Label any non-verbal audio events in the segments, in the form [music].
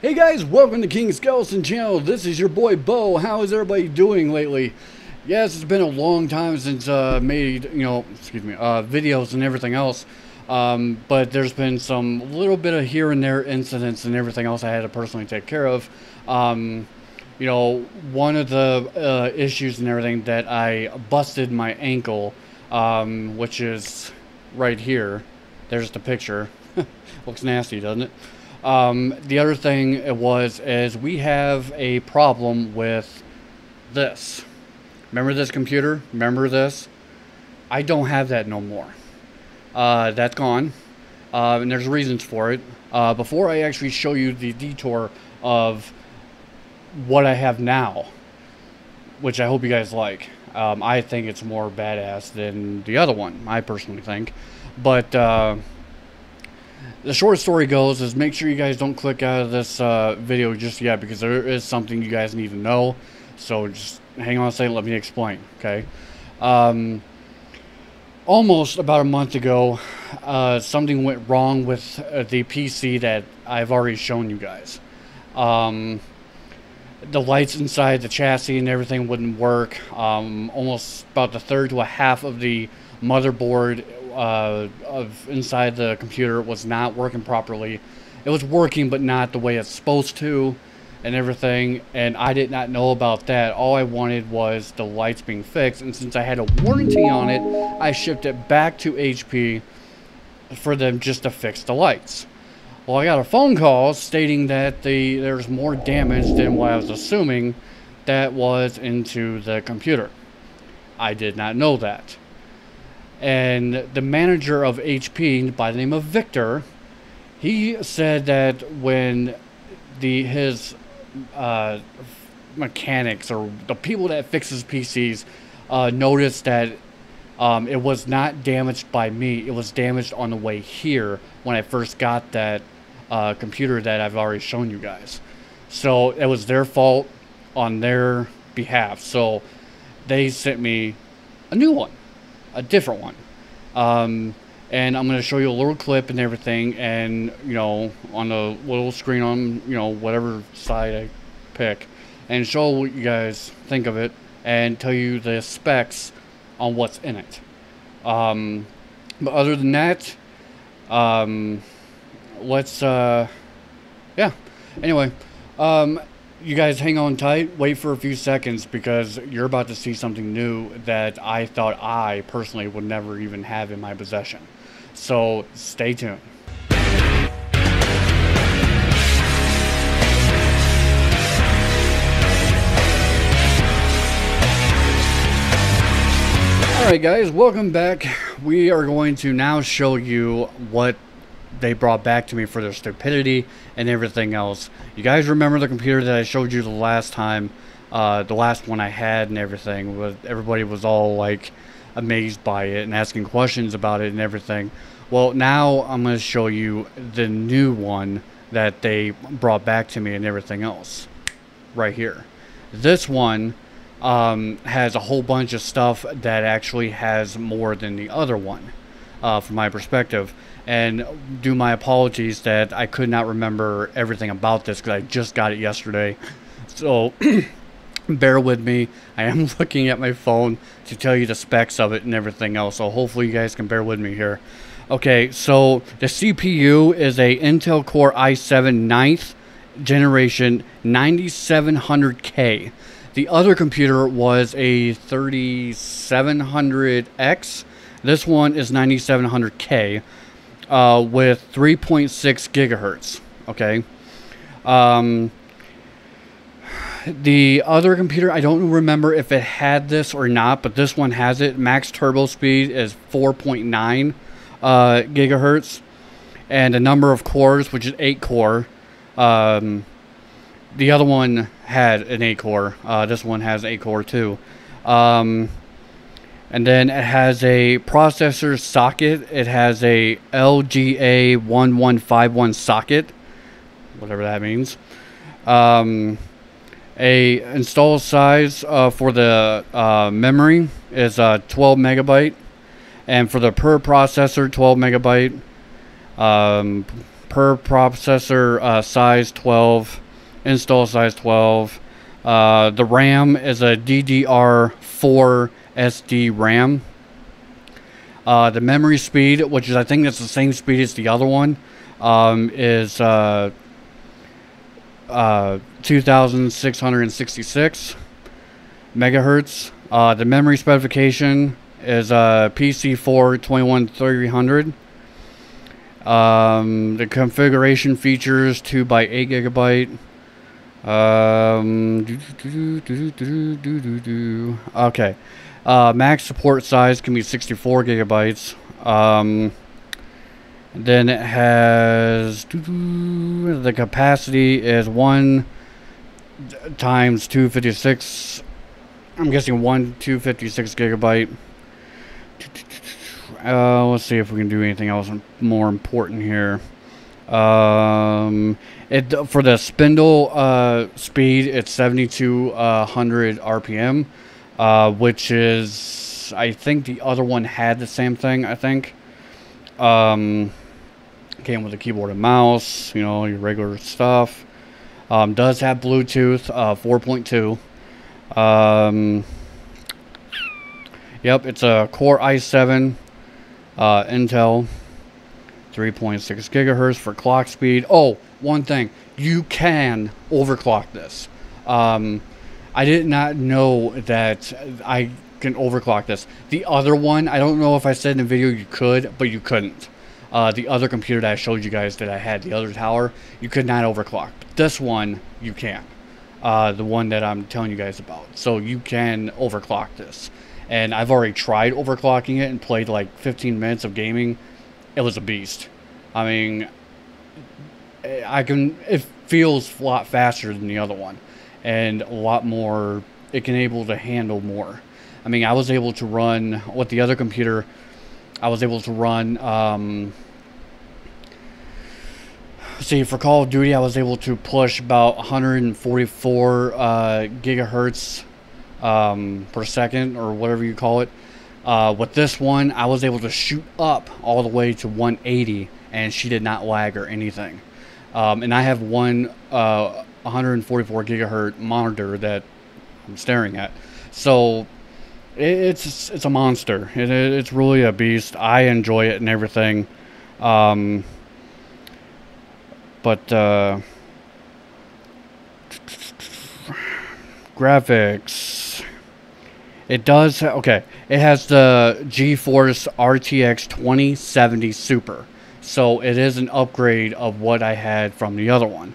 Hey guys, welcome to King Skeleton Channel. This is your boy Bo. How is everybody doing lately? Yes, it's been a long time since uh made, you know, excuse me, uh videos and everything else. Um, but there's been some little bit of here and there incidents and everything else I had to personally take care of. Um, you know, one of the uh, issues and everything that I busted my ankle, um, which is right here. There's the picture. [laughs] Looks nasty, doesn't it? Um, the other thing it was is we have a problem with this. Remember this computer? Remember this? I don't have that no more. Uh, that's gone, uh, and there's reasons for it. Uh, before I actually show you the detour of what I have now, which I hope you guys like. Um, I think it's more badass than the other one. I personally think, but uh, the short story goes is make sure you guys don't click out of this uh, video just yet because there is something you guys need to know. So just hang on a second. Let me explain. Okay. Um, almost about a month ago, uh, something went wrong with uh, the PC that I've already shown you guys. Um, the lights inside the chassis and everything wouldn't work. Um, almost about the third to a half of the motherboard uh, of inside the computer was not working properly. It was working, but not the way it's supposed to, and everything. And I did not know about that. All I wanted was the lights being fixed. And since I had a warranty on it, I shipped it back to HP for them just to fix the lights. Well, I got a phone call stating that the there's more damage than what I was assuming that was into the computer. I did not know that. And the manager of HP, by the name of Victor, he said that when the his uh, mechanics or the people that fixes PCs uh, noticed that um, it was not damaged by me. It was damaged on the way here when I first got that uh, computer that I've already shown you guys. So it was their fault on their behalf. So they sent me a new one, a different one. Um, and I'm going to show you a little clip and everything, and you know, on the little screen on you know whatever side I pick, and show what you guys think of it, and tell you the specs on what's in it. Um, but other than that, um, let's uh yeah anyway um you guys hang on tight wait for a few seconds because you're about to see something new that i thought i personally would never even have in my possession so stay tuned Alright guys, welcome back. We are going to now show you what they brought back to me for their stupidity and everything else. You guys remember the computer that I showed you the last time, uh, the last one I had and everything. Was everybody was all like amazed by it and asking questions about it and everything. Well, now I'm going to show you the new one that they brought back to me and everything else, right here. This one um, has a whole bunch of stuff that actually has more than the other one, uh, from my perspective and do my apologies that I could not remember everything about this because I just got it yesterday. So [clears throat] bear with me. I am [laughs] looking at my phone to tell you the specs of it and everything else. So hopefully you guys can bear with me here. Okay, so the CPU is a Intel Core i7 9th generation 9700K. The other computer was a 3700X. This one is 9700K uh, with 3.6 gigahertz. Okay. Um, the other computer, I don't remember if it had this or not, but this one has it. Max turbo speed is 4.9 uh, gigahertz, and the number of cores, which is 8 core. Um, the other one had an 8 core. Uh, this one has 8 core too. Um, and then it has a processor socket. It has a LGA 1151 socket, whatever that means. Um, a install size uh, for the uh, memory is uh, 12 megabyte, and for the per processor 12 megabyte. Um, per processor uh, size 12, install size 12. Uh, the RAM is a DDR4 SD RAM. Uh, the memory speed, which is I think that's the same speed as the other one, um, is uh, uh, 2,666 megahertz. Uh, the memory specification is uh, PC4 21300. Um, the configuration features 2 by 8 gigabyte. Um, okay. Uh, max support size can be 64 gigabytes. Um, then it has the capacity is 1 times 256. I'm guessing 1 256 gigabyte. Uh, let's see if we can do anything else more important here. Um, it for the spindle uh, speed, it's 7200 uh, RPM uh, which is I think the other one had the same thing. I think um, came with a keyboard and mouse, you know, your regular stuff. Um, does have Bluetooth uh, 4.2. Um, yep, it's a Core i7 uh, Intel 3.6 gigahertz for clock speed. Oh, one thing, you can overclock this. Um, I did not know that I can overclock this. The other one, I don't know if I said in the video you could, but you couldn't. Uh, the other computer that I showed you guys that I had, the other tower, you could not overclock. This one, you can. Uh, the one that I'm telling you guys about. So you can overclock this. And I've already tried overclocking it and played like 15 minutes of gaming. It was a beast. I mean, I can, it feels a lot faster than the other one and a lot more it can able to handle more. I mean i was able to run with the other computer i was able to run um, see for call of duty i was able to push about 144 uh, gigahertz um, per second or whatever you call it. Uh, with this one i was able to shoot up all the way to 180 and she did not lag or anything. Um, and i have one uh, 144 gigahertz monitor that I'm staring at. So it's it's a monster. It, it's really a beast. I enjoy it and everything. Um, but uh, graphics. It does. Okay, it has the GeForce RTX 2070 Super, so it is an upgrade of what I had from the other one.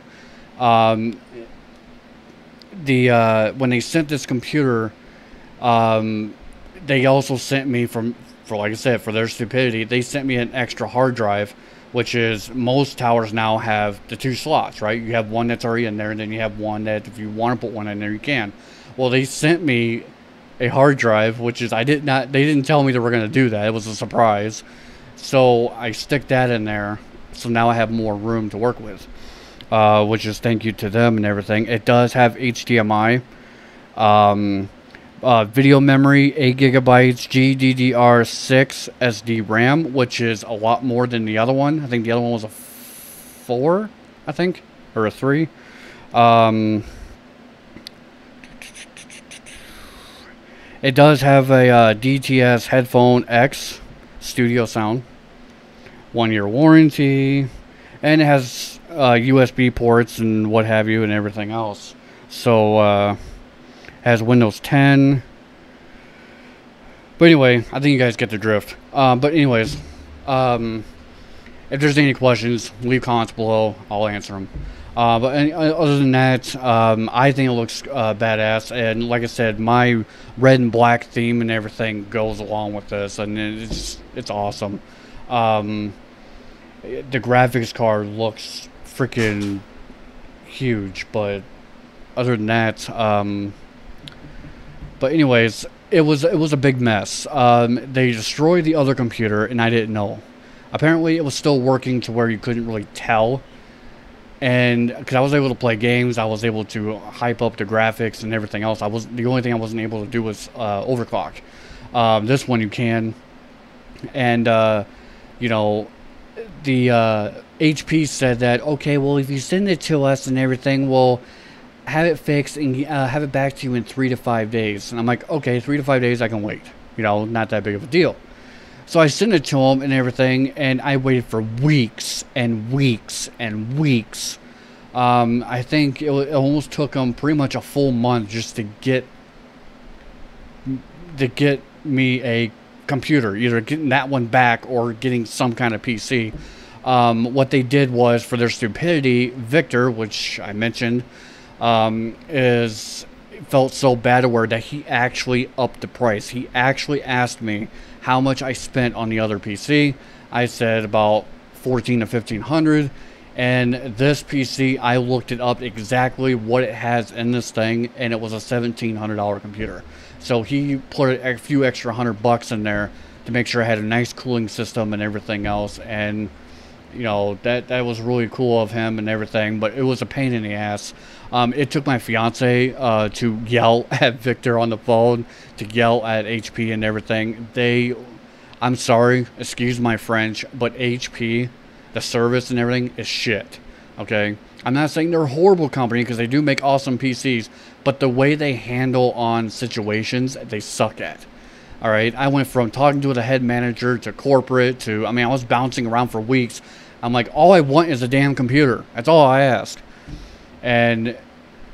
Um, the uh, when they sent this computer, um, they also sent me from for like I said for their stupidity, they sent me an extra hard drive, which is most towers now have the two slots, right? You have one that's already in there, and then you have one that if you want to put one in there, you can. Well, they sent me a hard drive, which is I did not. They didn't tell me they were going to do that. It was a surprise. So I stick that in there. So now I have more room to work with uh, which is thank you to them and everything. It does have HDMI, um, uh, video memory, 8 gigabytes, GDDR6 SD RAM, which is a lot more than the other one. I think the other one was a 4, I think, or a 3. Um, it does have a uh, DTS Headphone X studio sound, one year warranty, and it has uh, USB ports and what have you and everything else. So, uh, has Windows 10. But anyway, I think you guys get the drift. Uh, but anyways, um, if there's any questions, leave comments below. I'll answer them. Uh, but any, uh, other than that, um, I think it looks uh, badass. And like I said, my red and black theme and everything goes along with this, and it's it's awesome. Um, the graphics card looks freaking huge, but other than that, um, but anyways, it was it was a big mess. Um, they destroyed the other computer, and I didn't know. Apparently, it was still working to where you couldn't really tell. And because I was able to play games, I was able to hype up the graphics and everything else. I was the only thing I wasn't able to do was uh, overclock. Um, this one you can, and uh, you know the uh, HP said that okay, well, if you send it to us and everything, we'll have it fixed and uh, have it back to you in three to five days. And I'm like, okay, three to five days, I can wait. You know, not that big of a deal. So I sent it to him and everything, and I waited for weeks and weeks and weeks. Um, I think it, it almost took him pretty much a full month just to get to get me a computer, either getting that one back or getting some kind of PC. Um, what they did was, for their stupidity, Victor, which I mentioned, um, is felt so bad aware that he actually upped the price. He actually asked me how much I spent on the other PC. I said about 14 to 1500 and this PC I looked it up exactly what it has in this thing and it was a $1700 computer. So he put a few extra hundred bucks in there to make sure I had a nice cooling system and everything else. And you know that that was really cool of him and everything but it was a pain in the ass. Um, it took my fiance uh, to yell [laughs] at victor on the phone to yell at hp and everything. They i'm sorry excuse my french but hp the service and everything is shit okay i'm not saying they're a horrible company because they do make awesome pcs but the way they handle on situations they suck at all right i went from talking to the head manager to corporate to i mean i was bouncing around for weeks I'm like, all I want is a damn computer. That's all I ask. And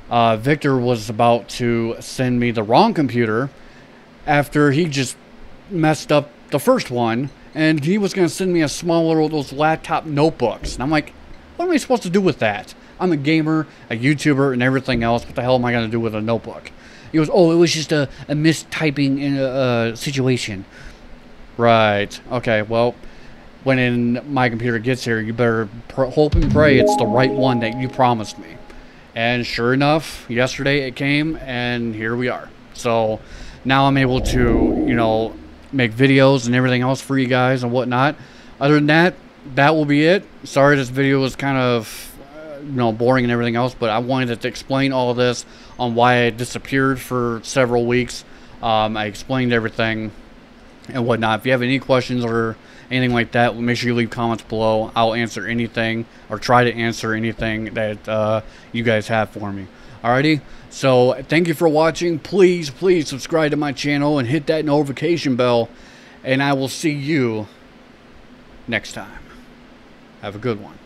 uh, Victor was about to send me the wrong computer after he just messed up the first one. And he was going to send me a small little those laptop notebooks. And I'm like, what am I supposed to do with that? I'm a gamer, a YouTuber, and everything else. What the hell am I going to do with a notebook? He goes, oh, it was just a, a mistyping in a, a situation. Right. Okay, well when in my computer gets here, you better hope and pray it's the right one that you promised me. And sure enough, yesterday it came, and here we are. So now I'm able to, you know, make videos and everything else for you guys and whatnot. Other than that, that will be it. Sorry this video was kind of, you know, boring and everything else, but I wanted to explain all of this on why I disappeared for several weeks. Um, I explained everything and whatnot. If you have any questions or anything like that, make sure you leave comments below. I'll answer anything or try to answer anything that uh, you guys have for me. Alrighty, so thank you for watching. Please, please subscribe to my channel and hit that notification bell. And I will see you next time. Have a good one.